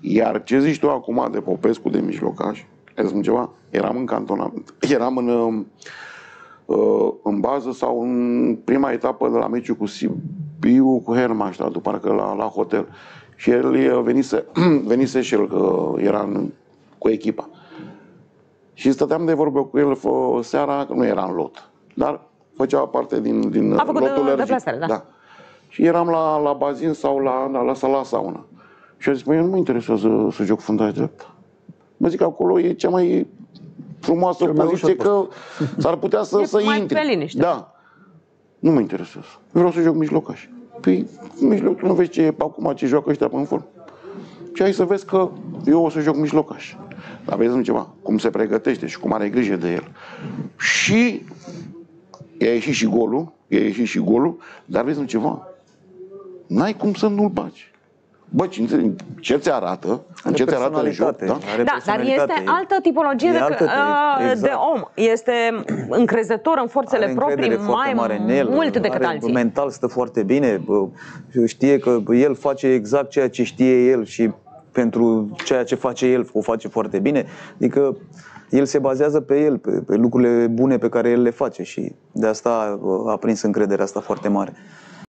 Iar ce zici tu acum de Popescu de mijlocaș, ai spun ceva? Eram în cantonament, eram în, uh, în bază sau în prima etapă de la meciul cu Sibiu, cu Hermaș, da, după că la, la hotel. Și el uh, venise, venise și el, că era în, cu echipa. Și stăteam de vorbă cu el seara, că nu era în lot, dar făcea parte din, din A făcut lotul de, de Ergit. plasare, da. da. Și eram la, la bazin sau la, la, la sala sauna. Și eu zic, măi, nu mă interesează să joc fundaș drept. Mă zic, acolo e cea mai frumoasă Cel mai poziție, ușor că s-ar putea să, E să mai intri. pe liniște. Da. Nu mă interesează. Eu vreau să joc mijlocaș. Păi, mijloc, tu nu vezi ce e pe acum, ce joacă ăștia pe în formă. Și hai să vezi că eu o să joc mijlocaș. Dar vezi nu ceva, cum se pregătește și cum are grijă de el. Și i-a ieșit și golul, i-a ieșit și golul, dar vezi nu ceva, n-ai cum să nu-l bagi. Bă, ce, ce ți arată, în ce ți arată în joc, personalitate, da? are Da, dar personalitate. este altă tipologie E de, altă, uh, exact. de om. Este încrezător în forțele Are proprii încredere foarte mai mare în el, mult decât are, alții. Mental stă foarte bine, bă, știe că el face exact ceea ce știe el și pentru ceea ce face el o face foarte bine. Adică el se bazează pe el, pe, pe lucrurile bune pe care el le face și de asta uh, a prins încrederea asta foarte mare.